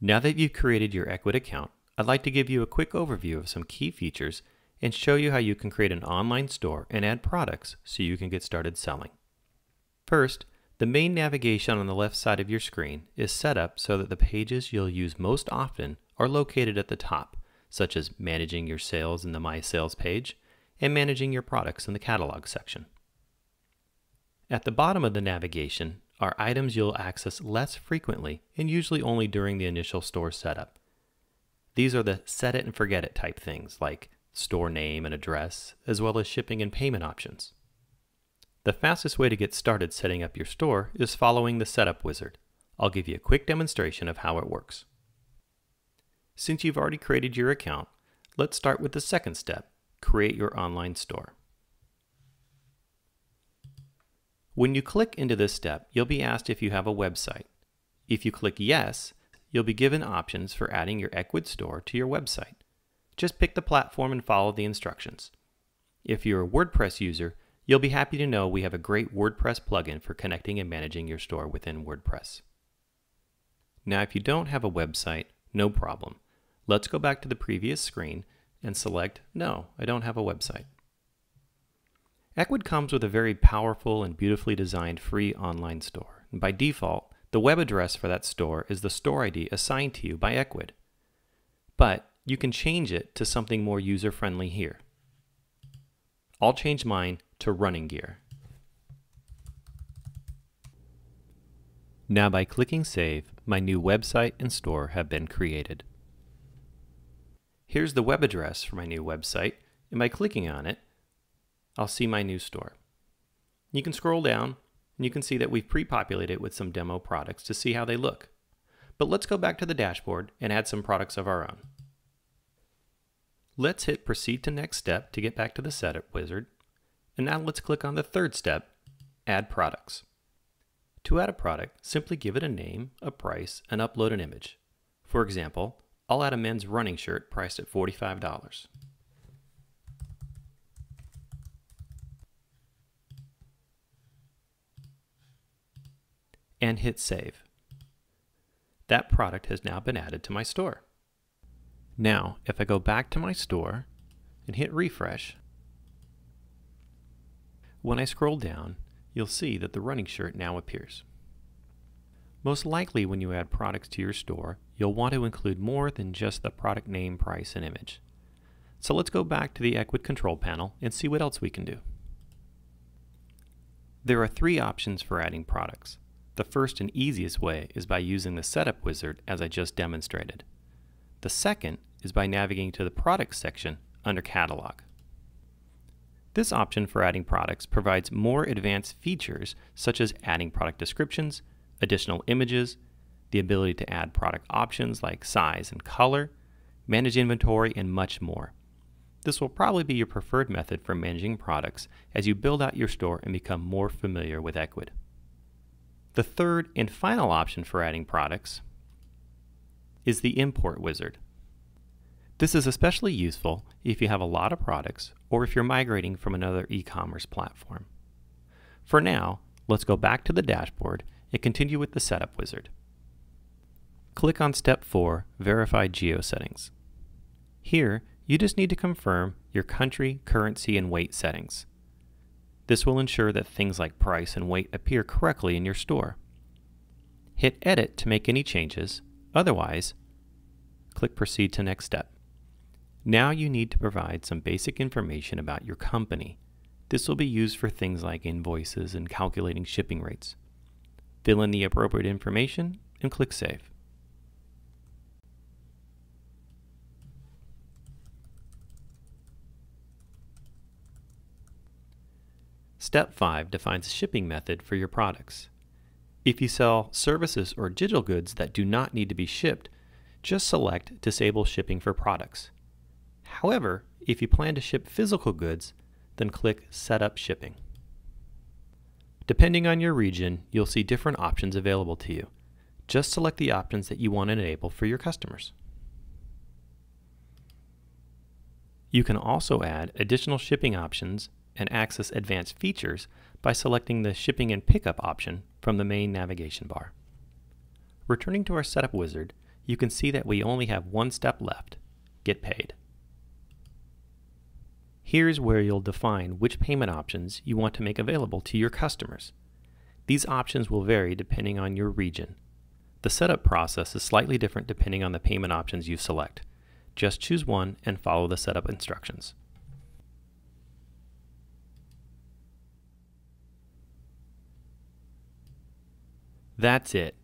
Now that you've created your Ecwid account, I'd like to give you a quick overview of some key features and show you how you can create an online store and add products so you can get started selling. First, the main navigation on the left side of your screen is set up so that the pages you'll use most often are located at the top, such as managing your sales in the My Sales page and managing your products in the catalog section. At the bottom of the navigation are items you'll access less frequently and usually only during the initial store setup. These are the set it and forget it type things like store name and address, as well as shipping and payment options. The fastest way to get started setting up your store is following the setup wizard. I'll give you a quick demonstration of how it works. Since you've already created your account, let's start with the second step, create your online store. When you click into this step, you'll be asked if you have a website. If you click yes, you'll be given options for adding your Ecwid store to your website. Just pick the platform and follow the instructions. If you're a WordPress user, you'll be happy to know we have a great WordPress plugin for connecting and managing your store within WordPress. Now, if you don't have a website, no problem. Let's go back to the previous screen and select No, I don't have a website. Ecwid comes with a very powerful and beautifully designed free online store. And by default, the web address for that store is the store ID assigned to you by Ecwid. But you can change it to something more user-friendly here. I'll change mine to running gear. Now by clicking save, my new website and store have been created. Here's the web address for my new website, and by clicking on it, I'll see my new store. You can scroll down and you can see that we've pre-populated it with some demo products to see how they look. But let's go back to the dashboard and add some products of our own. Let's hit proceed to next step to get back to the setup wizard. And now let's click on the third step, add products. To add a product, simply give it a name, a price, and upload an image. For example, I'll add a men's running shirt priced at $45. And hit save. That product has now been added to my store. Now, if I go back to my store and hit refresh, when I scroll down, you'll see that the running shirt now appears. Most likely when you add products to your store, you'll want to include more than just the product name, price, and image. So let's go back to the Ecwid control panel and see what else we can do. There are three options for adding products. The first and easiest way is by using the Setup Wizard as I just demonstrated. The second is by navigating to the Products section under Catalog. This option for adding products provides more advanced features such as adding product descriptions, additional images, the ability to add product options like size and color, manage inventory, and much more. This will probably be your preferred method for managing products as you build out your store and become more familiar with Ecwid. The third and final option for adding products is the import wizard. This is especially useful if you have a lot of products or if you're migrating from another e-commerce platform. For now, let's go back to the dashboard and continue with the setup wizard. Click on step 4, Verify Geo Settings. Here, you just need to confirm your country, currency, and weight settings. This will ensure that things like price and weight appear correctly in your store. Hit Edit to make any changes, otherwise, click Proceed to next step. Now you need to provide some basic information about your company. This will be used for things like invoices and calculating shipping rates. Fill in the appropriate information and click Save. Step 5 defines a shipping method for your products. If you sell services or digital goods that do not need to be shipped, just select Disable Shipping for Products. However, if you plan to ship physical goods, then click Set up Shipping. Depending on your region, you'll see different options available to you. Just select the options that you want to enable for your customers. You can also add additional shipping options and access advanced features by selecting the Shipping and Pickup option from the main navigation bar. Returning to our Setup wizard, you can see that we only have one step left, Get Paid. Here's where you'll define which payment options you want to make available to your customers. These options will vary depending on your region. The setup process is slightly different depending on the payment options you select. Just choose one and follow the setup instructions. That's it.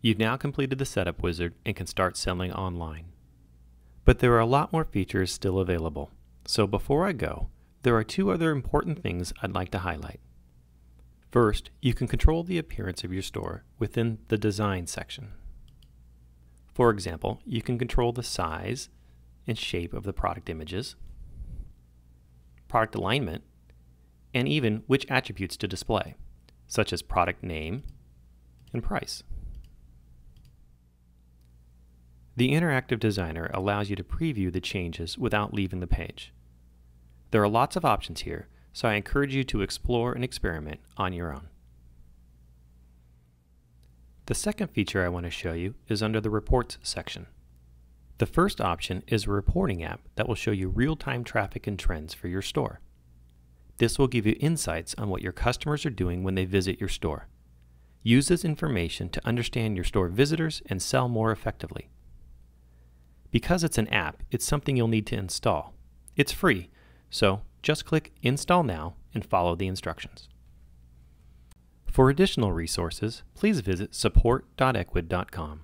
You've now completed the setup wizard and can start selling online. But there are a lot more features still available. So before I go, there are two other important things I'd like to highlight. First, you can control the appearance of your store within the Design section. For example, you can control the size and shape of the product images, product alignment, and even which attributes to display, such as product name and price. The Interactive Designer allows you to preview the changes without leaving the page. There are lots of options here, so I encourage you to explore and experiment on your own. The second feature I want to show you is under the Reports section. The first option is a reporting app that will show you real-time traffic and trends for your store. This will give you insights on what your customers are doing when they visit your store. Use this information to understand your store visitors and sell more effectively. Because it's an app, it's something you'll need to install. It's free, so just click Install Now and follow the instructions. For additional resources, please visit support.ecwid.com.